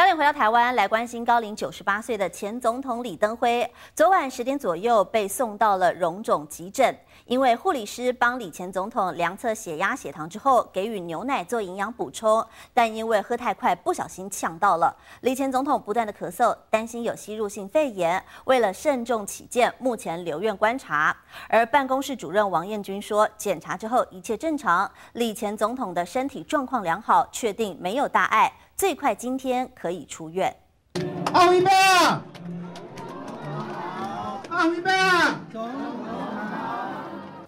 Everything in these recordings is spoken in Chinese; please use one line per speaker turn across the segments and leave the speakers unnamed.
焦点回到台湾来关心高龄九十八岁的前总统李登辉，昨晚十点左右被送到了荣总急诊，因为护理师帮李前总统量测血压、血糖之后，给予牛奶做营养补充，但因为喝太快，不小心呛到了。李前总统不断的咳嗽，担心有吸入性肺炎，为了慎重起见，目前留院观察。而办公室主任王彦军说，检查之后一切正常，李前总统的身体状况良好，确定没有大碍。最快今天可以出院。
奥利贝奥利贝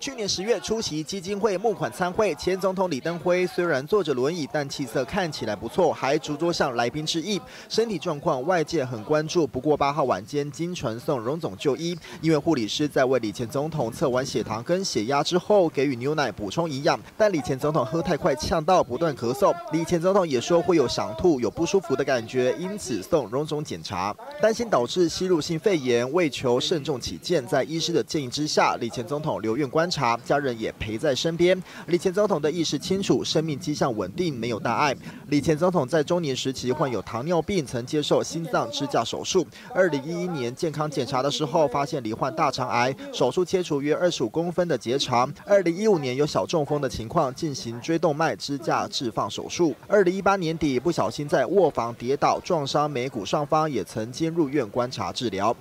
去年十月出席基金会募款参会，前总统李登辉虽然坐着轮椅，但气色看起来不错，还逐桌向来宾致意。身体状况外界很关注，不过八号晚间经传送荣总就医，因为护理师在为李前总统测完血糖跟血压之后，给予牛奶补充营养，但李前总统喝太快呛到，不断咳嗽。李前总统也说会有想吐、有不舒服的感觉，因此送荣总检查，担心导致吸入性肺炎，为求慎重起见，在医师的建议之下，李前总统留院观。查家人也陪在身边。李前总统的意识清楚，生命迹象稳定，没有大碍。李前总统在中年时期患有糖尿病，曾接受心脏支架手术。二零一一年健康检查的时候，发现罹患大肠癌，手术切除约二十五公分的结肠。二零一五年有小中风的情况，进行椎动脉支架置放手术。二零一八年底不小心在卧房跌倒，撞伤眉骨上方，也曾经入院观察治疗。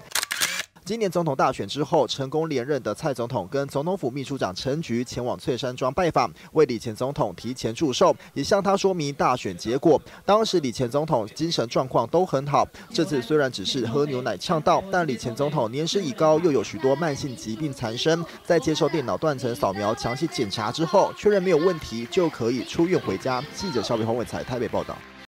今年总统大选之后，成功连任的蔡总统跟总统府秘书长陈菊前往翠山庄拜访，为李前总统提前祝寿，也向他说明大选结果。当时李前总统精神状况都很好。这次虽然只是喝牛奶呛到，但李前总统年事已高，又有许多慢性疾病缠身，在接受电脑断层扫描详细检查之后，确认没有问题，就可以出院回家。记者肖伟宏伟才台北报道。